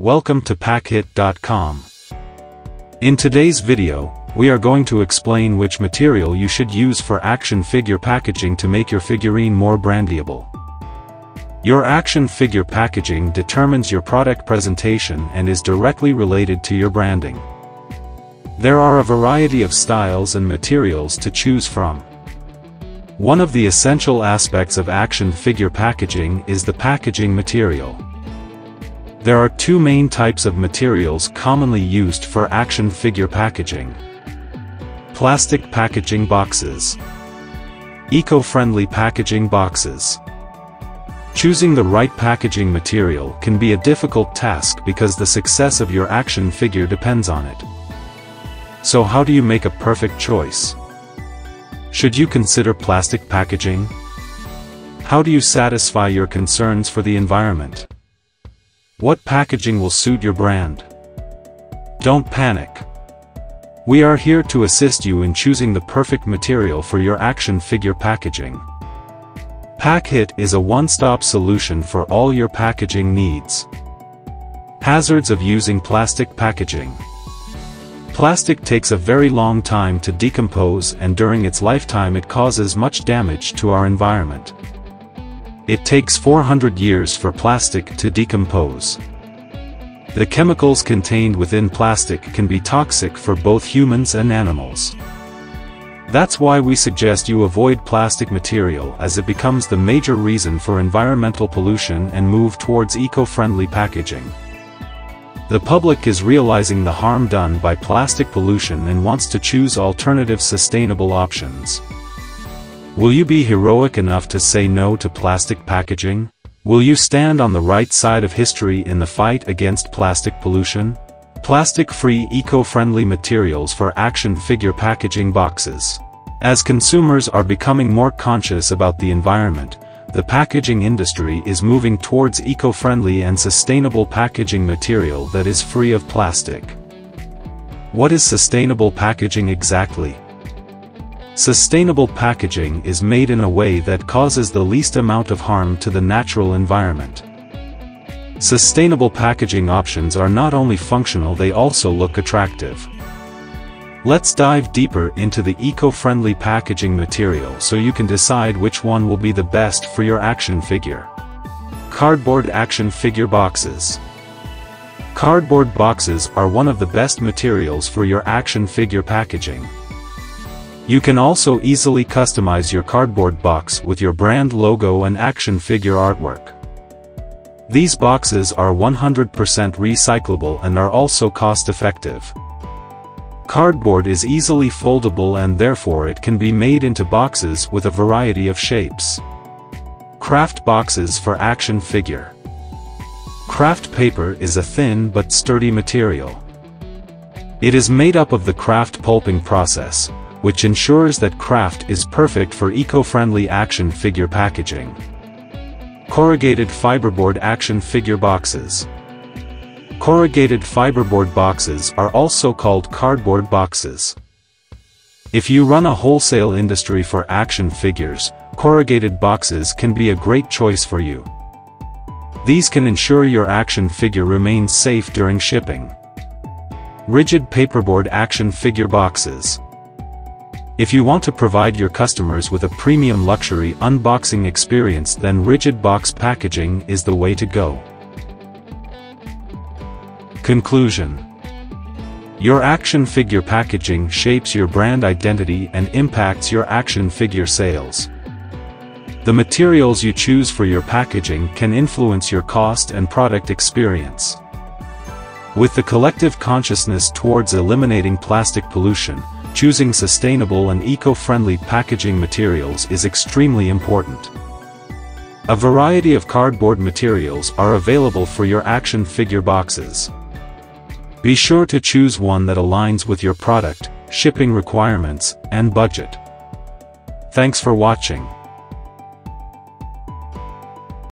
Welcome to packhit.com. In today's video, we are going to explain which material you should use for action figure packaging to make your figurine more brandyable. Your action figure packaging determines your product presentation and is directly related to your branding. There are a variety of styles and materials to choose from. One of the essential aspects of action figure packaging is the packaging material. There are two main types of materials commonly used for action figure packaging. Plastic packaging boxes. Eco-friendly packaging boxes. Choosing the right packaging material can be a difficult task because the success of your action figure depends on it. So how do you make a perfect choice? Should you consider plastic packaging? How do you satisfy your concerns for the environment? What packaging will suit your brand? Don't panic. We are here to assist you in choosing the perfect material for your action figure packaging. PackHit is a one-stop solution for all your packaging needs. Hazards of using plastic packaging. Plastic takes a very long time to decompose and during its lifetime it causes much damage to our environment. It takes 400 years for plastic to decompose. The chemicals contained within plastic can be toxic for both humans and animals. That's why we suggest you avoid plastic material as it becomes the major reason for environmental pollution and move towards eco-friendly packaging. The public is realizing the harm done by plastic pollution and wants to choose alternative sustainable options. Will you be heroic enough to say no to plastic packaging? Will you stand on the right side of history in the fight against plastic pollution? Plastic-free eco-friendly materials for action figure packaging boxes. As consumers are becoming more conscious about the environment, the packaging industry is moving towards eco-friendly and sustainable packaging material that is free of plastic. What is sustainable packaging exactly? Sustainable packaging is made in a way that causes the least amount of harm to the natural environment. Sustainable packaging options are not only functional they also look attractive. Let's dive deeper into the eco-friendly packaging material so you can decide which one will be the best for your action figure. Cardboard Action Figure Boxes Cardboard boxes are one of the best materials for your action figure packaging. You can also easily customize your cardboard box with your brand logo and action figure artwork. These boxes are 100% recyclable and are also cost-effective. Cardboard is easily foldable and therefore it can be made into boxes with a variety of shapes. Kraft boxes for action figure. Kraft paper is a thin but sturdy material. It is made up of the kraft pulping process, which ensures that kraft is perfect for eco-friendly action figure packaging. Corrugated fiberboard action figure boxes. Corrugated fiberboard boxes are also called cardboard boxes. If you run a wholesale industry for action figures, corrugated boxes can be a great choice for you. These can ensure your action figure remains safe during shipping. Rigid paperboard action figure boxes. If you want to provide your customers with a premium luxury unboxing experience then rigid box packaging is the way to go. Conclusion Your action figure packaging shapes your brand identity and impacts your action figure sales. The materials you choose for your packaging can influence your cost and product experience. With the collective consciousness towards eliminating plastic pollution, choosing sustainable and eco-friendly packaging materials is extremely important. A variety of cardboard materials are available for your action figure boxes. Be sure to choose one that aligns with your product, shipping requirements, and budget. Thanks for watching.